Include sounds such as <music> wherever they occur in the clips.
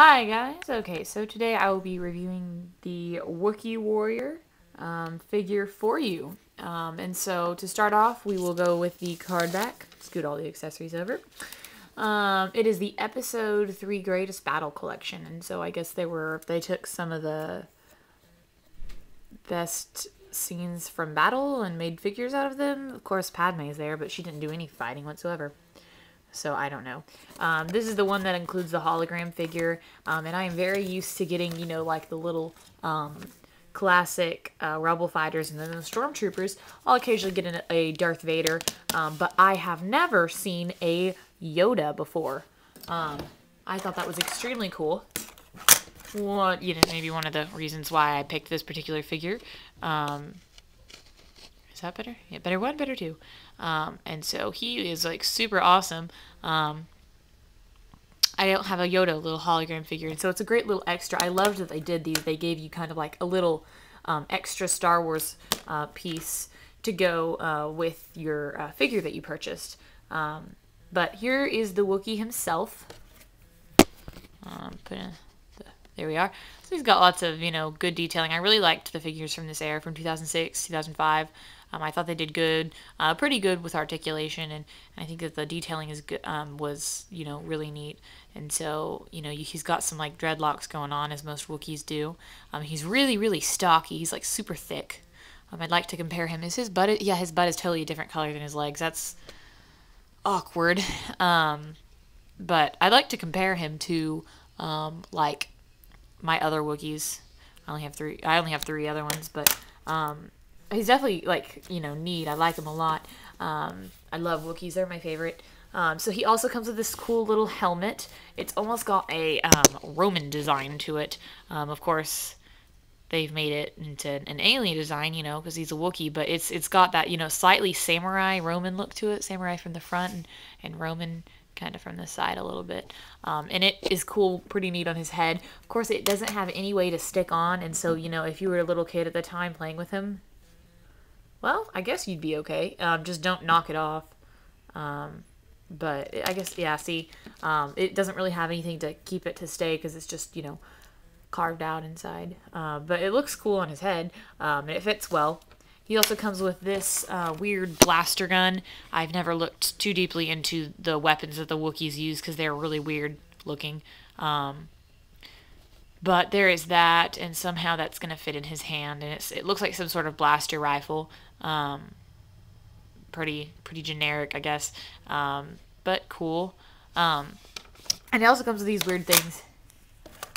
Hi guys, okay, so today I will be reviewing the Wookiee Warrior um, figure for you. Um, and so to start off, we will go with the card back, scoot all the accessories over. Um, it is the episode 3 greatest battle collection, and so I guess they were, they took some of the best scenes from battle and made figures out of them. Of course, Padme is there, but she didn't do any fighting whatsoever so I don't know. Um, this is the one that includes the hologram figure, um, and I am very used to getting, you know, like the little um, classic uh, Rebel fighters and then the Stormtroopers. I'll occasionally get in a Darth Vader, um, but I have never seen a Yoda before. Um, I thought that was extremely cool. What, you know, maybe one of the reasons why I picked this particular figure. Is that better? Yeah, better one, better two. Um, and so he is like super awesome. Um, I don't have a Yoda little hologram figure, and so it's a great little extra. I loved that they did these. They gave you kind of like a little um, extra Star Wars uh, piece to go uh, with your uh, figure that you purchased. Um, but here is the Wookiee himself. Um, the, there we are. So he's got lots of, you know, good detailing. I really liked the figures from this era, from 2006, 2005. Um, I thought they did good, uh, pretty good with articulation, and I think that the detailing is good, um, was you know really neat. And so you know he's got some like dreadlocks going on as most Wookiees do. Um, he's really really stocky. He's like super thick. Um, I'd like to compare him. Is his butt? Yeah, his butt is totally a different color than his legs. That's awkward. Um, but I'd like to compare him to um, like my other Wookiees. I only have three. I only have three other ones, but um, he's definitely like you know neat. I like him a lot. Um, I love Wookiees; they're my favorite. Um, so he also comes with this cool little helmet. It's almost got a um, Roman design to it. Um, of course, they've made it into an alien design, you know, because he's a Wookiee. But it's it's got that you know slightly samurai Roman look to it. Samurai from the front and, and Roman kind of from the side a little bit. Um, and it is cool, pretty neat on his head. Of course, it doesn't have any way to stick on, and so, you know, if you were a little kid at the time playing with him, well, I guess you'd be okay. Um, just don't knock it off. Um, but I guess, yeah, see, um, it doesn't really have anything to keep it to stay because it's just, you know, carved out inside. Uh, but it looks cool on his head, um, and it fits well. He also comes with this uh, weird blaster gun. I've never looked too deeply into the weapons that the Wookiees use because they're really weird looking. Um, but there is that, and somehow that's going to fit in his hand, and it looks like some sort of blaster rifle. Um, pretty pretty generic, I guess, um, but cool. Um, and it also comes with these weird things.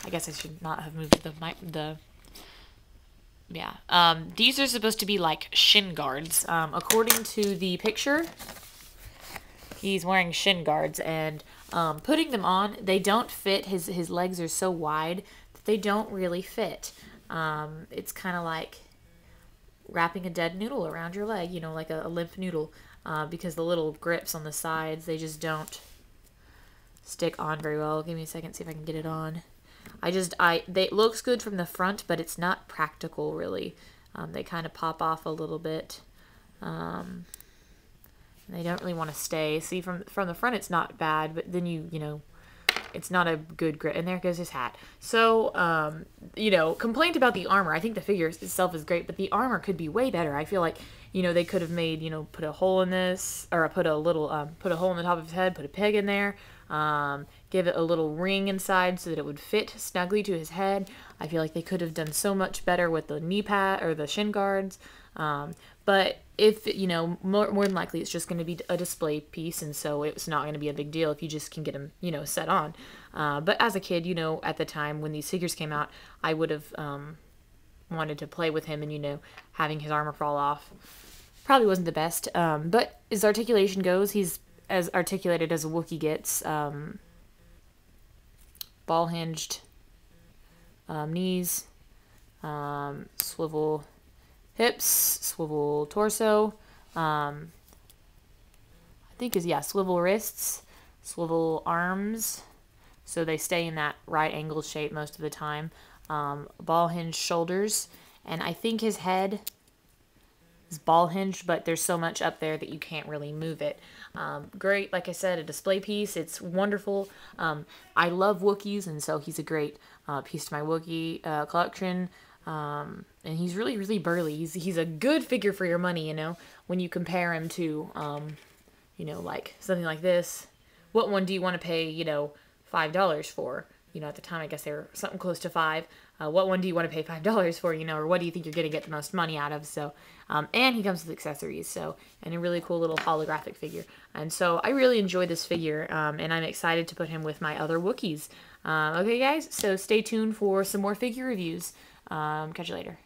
I guess I should not have moved the mic. The yeah, um, these are supposed to be like shin guards. Um, according to the picture, he's wearing shin guards, and um, putting them on, they don't fit. His his legs are so wide they don't really fit. Um, it's kind of like wrapping a dead noodle around your leg, you know, like a, a limp noodle, uh, because the little grips on the sides, they just don't stick on very well. Give me a second, see if I can get it on. I just, I, they, it looks good from the front, but it's not practical, really. Um, they kind of pop off a little bit. Um, they don't really want to stay. See, from from the front, it's not bad, but then you, you know, it's not a good grip. And there goes his hat. So, um, you know, complaint about the armor. I think the figure itself is great, but the armor could be way better. I feel like, you know, they could have made, you know, put a hole in this, or put a little, um, put a hole in the top of his head, put a peg in there, um, give it a little ring inside so that it would fit snugly to his head. I feel like they could have done so much better with the knee pad or the shin guards. Um, but if, you know, more, more than likely it's just going to be a display piece, and so it's not going to be a big deal if you just can get them, you know, set on. Uh, but as a kid, you know, at the time when these figures came out, I would have um, wanted to play with him, and, you know, having his armor fall off probably wasn't the best. Um, but as articulation goes, he's as articulated as a Wookiee gets. Um, ball hinged um, knees, um, swivel hips, swivel torso. Um, I think is yeah, swivel wrists, swivel arms, so they stay in that right angle shape most of the time. Um, ball hinge shoulders, and I think his head is ball hinged, but there's so much up there that you can't really move it. Um, great, like I said, a display piece. It's wonderful. Um, I love Wookiees, and so he's a great uh, piece to my Wookiee uh, collection. Um, and he's really, really burly. He's, he's a good figure for your money, you know, when you compare him to, um, you know, like something like this. What one do you want to pay, you know, $5 for? You know, at the time, I guess they were something close to five. Uh, what one do you want to pay five <laughs> dollars for? You know, or what do you think you're going to get the most money out of? So, um, and he comes with accessories, so and a really cool little holographic figure. And so I really enjoy this figure, um, and I'm excited to put him with my other Wookiees. Uh, okay, guys, so stay tuned for some more figure reviews. Um, catch you later.